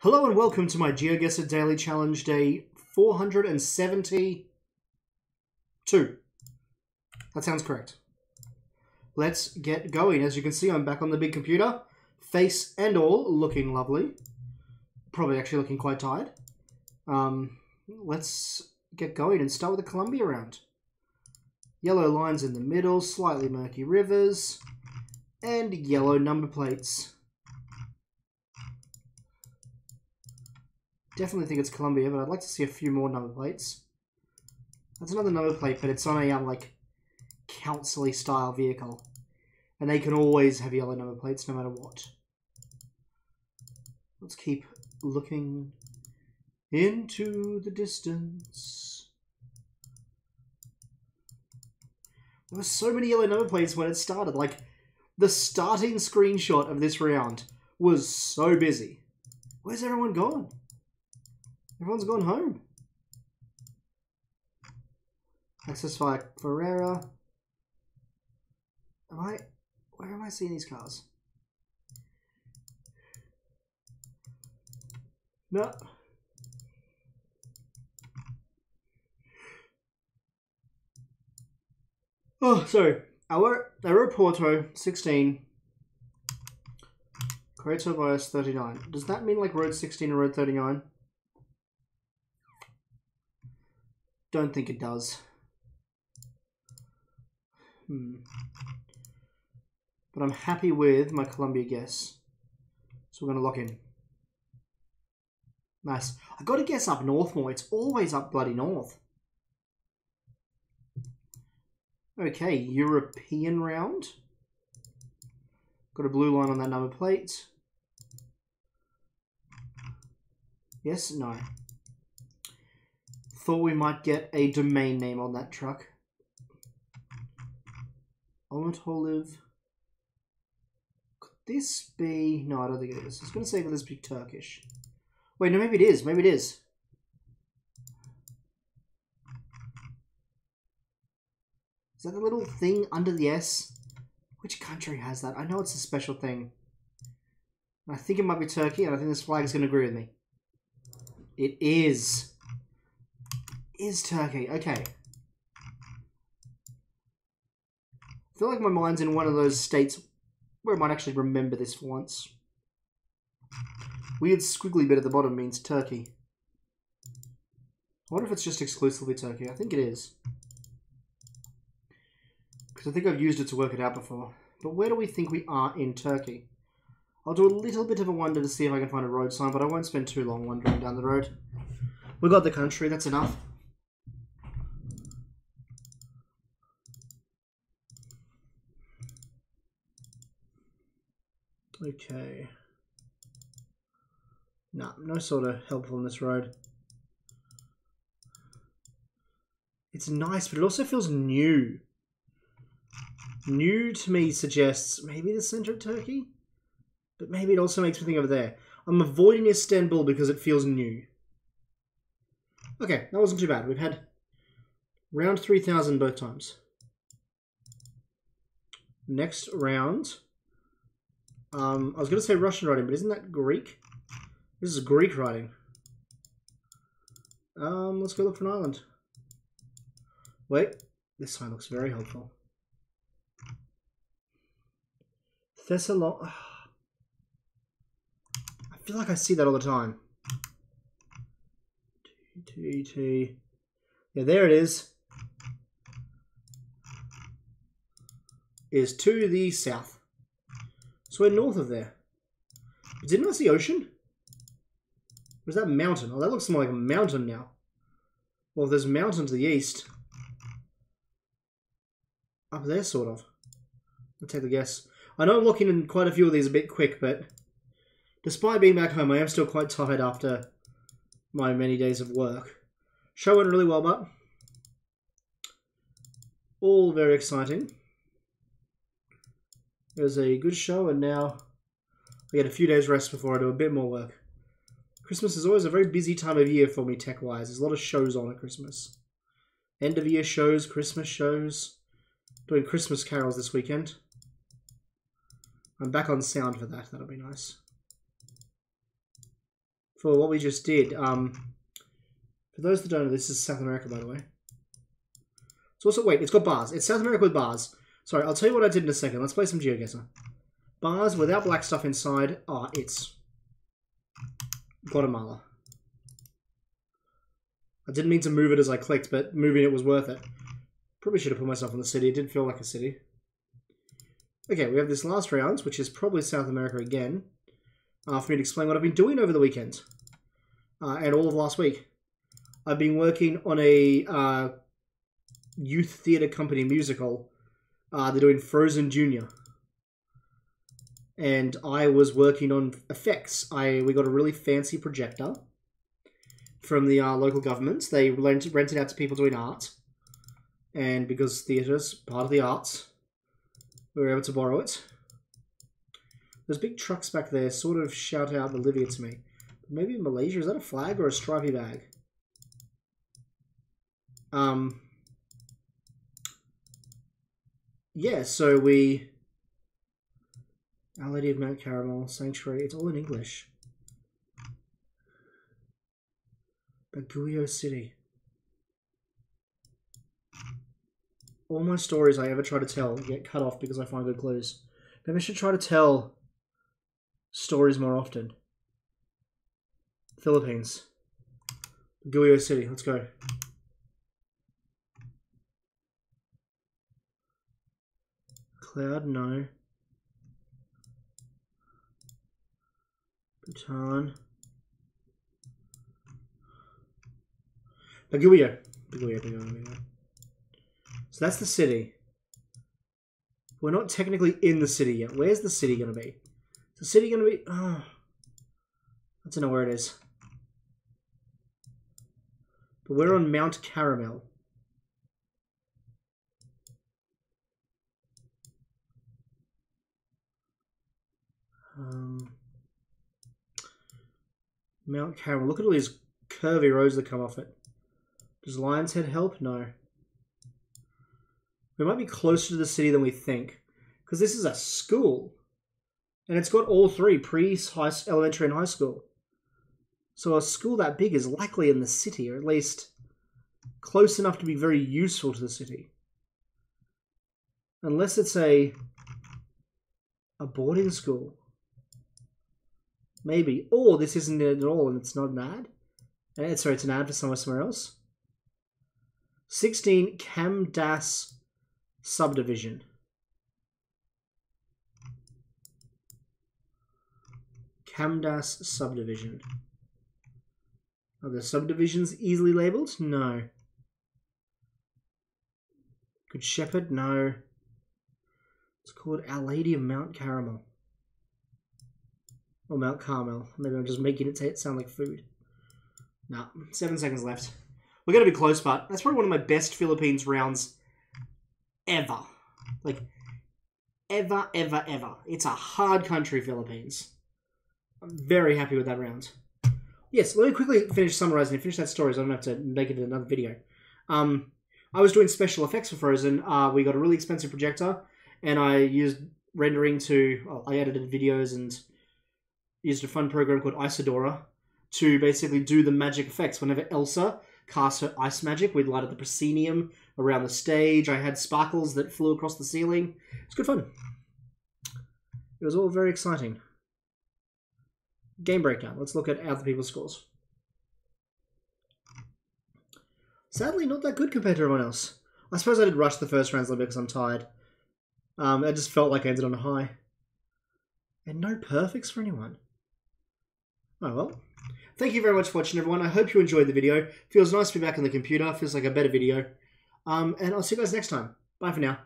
Hello and welcome to my GeoGuessr Daily Challenge Day 472. That sounds correct. Let's get going. As you can see, I'm back on the big computer. Face and all looking lovely. Probably actually looking quite tired. Um, let's get going and start with the Colombia round. Yellow lines in the middle, slightly murky rivers, and yellow number plates. Definitely think it's Colombia, but I'd like to see a few more number plates. That's another number plate, but it's on a um, like council style vehicle. And they can always have yellow number plates no matter what. Let's keep looking into the distance. There were so many yellow number plates when it started. Like, the starting screenshot of this round was so busy. Where's everyone gone? Everyone's gone home. Access via Ferreira. Am I... Where am I seeing these cars? No. Oh, sorry. Our Aeroporto 16. Creator Bias 39. Does that mean like Road 16 and Road 39? Don't think it does. Hmm. But I'm happy with my Colombia guess. So we're going to lock in. Nice. I got to guess up north more. It's always up bloody north. Okay, European round. Got a blue line on that number plate. Yes, no. Thought we might get a domain name on that truck. Olive. Could this be... No, I don't think it is. I was going to say could this be Turkish. Wait, no, maybe it is. Maybe it is. Is that the little thing under the S? Which country has that? I know it's a special thing. I think it might be Turkey, and I think this flag is going to agree with me. It is is Turkey. Okay. I feel like my mind's in one of those states where I might actually remember this for once. Weird squiggly bit at the bottom means Turkey. I wonder if it's just exclusively Turkey. I think it is. Because I think I've used it to work it out before. But where do we think we are in Turkey? I'll do a little bit of a wonder to see if I can find a road sign, but I won't spend too long wandering down the road. We got the country, that's enough. Okay. No, no sort of helpful on this road. It's nice, but it also feels new. New to me suggests maybe the center of Turkey, but maybe it also makes me think over there. I'm avoiding Istanbul because it feels new. Okay, that wasn't too bad. We've had round 3000 both times. Next round um, I was going to say Russian writing, but isn't that Greek? This is Greek writing. Um, let's go look for an island. Wait, this sign looks very helpful. Thessalon. I feel like I see that all the time. T T T. Yeah, there it is. Is to the south. So we're north of there. But didn't I see ocean? Was that mountain? Oh, that looks more like a mountain now. Well, there's mountain to the east. Up there, sort of. I'll take the guess. I know I'm looking in quite a few of these a bit quick, but despite being back home, I am still quite tired after my many days of work. Show went really well, but all very exciting. It was a good show, and now I get a few days rest before I do a bit more work. Christmas is always a very busy time of year for me tech wise. There's a lot of shows on at Christmas. End of year shows, Christmas shows. Doing Christmas carols this weekend. I'm back on sound for that. That'll be nice. for what we just did. Um, for those that don't know, this is South America, by the way. It's also, wait, it's got bars. It's South America with bars. Sorry, I'll tell you what I did in a second. Let's play some GeoGuessr. Bars without black stuff inside. Ah, it's Guatemala. I didn't mean to move it as I clicked, but moving it was worth it. Probably should have put myself in the city. It did feel like a city. Okay, we have this last round, which is probably South America again. Uh, for me to explain what I've been doing over the weekend. Uh, and all of last week. I've been working on a uh, youth theatre company musical. Uh, they're doing Frozen Junior. And I was working on effects. I We got a really fancy projector from the uh, local government. They rent, rent it out to people doing art. And because theatre's part of the arts, we were able to borrow it. Those big trucks back there sort of shout out Bolivia to me. Maybe Malaysia, is that a flag or a stripy bag? Um, yeah, so we... Our Lady of Mount Carmel, Sanctuary, it's all in English. Baguio City. All my stories I ever try to tell get cut off because I find good clues. Maybe I should try to tell stories more often. Philippines. Baguio City, let's go. Cloud, no. Bhutan. Baguio. Baguio, Baguio, Baguio. So that's the city. We're not technically in the city yet. Where's the city going to be? Is the city going to be... Oh, I don't know where it is. But we're on Mount Caramel. Mount Caramel. Look at all these curvy roads that come off it. Does Lion's Head help? No. We might be closer to the city than we think. Because this is a school. And it's got all three, pre, high, elementary, and high school. So a school that big is likely in the city, or at least close enough to be very useful to the city. Unless it's a a boarding school. Maybe. Or this isn't it at all and it's not an ad. Eh, sorry, it's an ad for somewhere somewhere else. 16 Camdas subdivision. Camdas subdivision. Are the subdivisions easily labeled? No. Good Shepherd? No. It's called Our Lady of Mount Caramel. Or Mount Carmel. Maybe I'm just making it sound like food. Nah, seven seconds left. We're going to be close, but that's probably one of my best Philippines rounds ever. Like, ever, ever, ever. It's a hard country, Philippines. I'm very happy with that round. Yes, let me quickly finish summarizing and finish that story so I don't have to make it another video. Um, I was doing special effects for Frozen. Uh, we got a really expensive projector, and I used rendering to. Well, I edited videos and used a fun program called Isadora to basically do the magic effects. Whenever Elsa cast her ice magic, we'd lighted the proscenium around the stage. I had sparkles that flew across the ceiling. It's good fun. It was all very exciting. Game breakdown. Let's look at other people's scores. Sadly, not that good compared to everyone else. I suppose I did rush the first rounds a little bit because I'm tired. Um, I just felt like I ended on a high. And no perfects for anyone. Oh well. Thank you very much for watching, everyone. I hope you enjoyed the video. Feels nice to be back on the computer. Feels like a better video. Um, and I'll see you guys next time. Bye for now.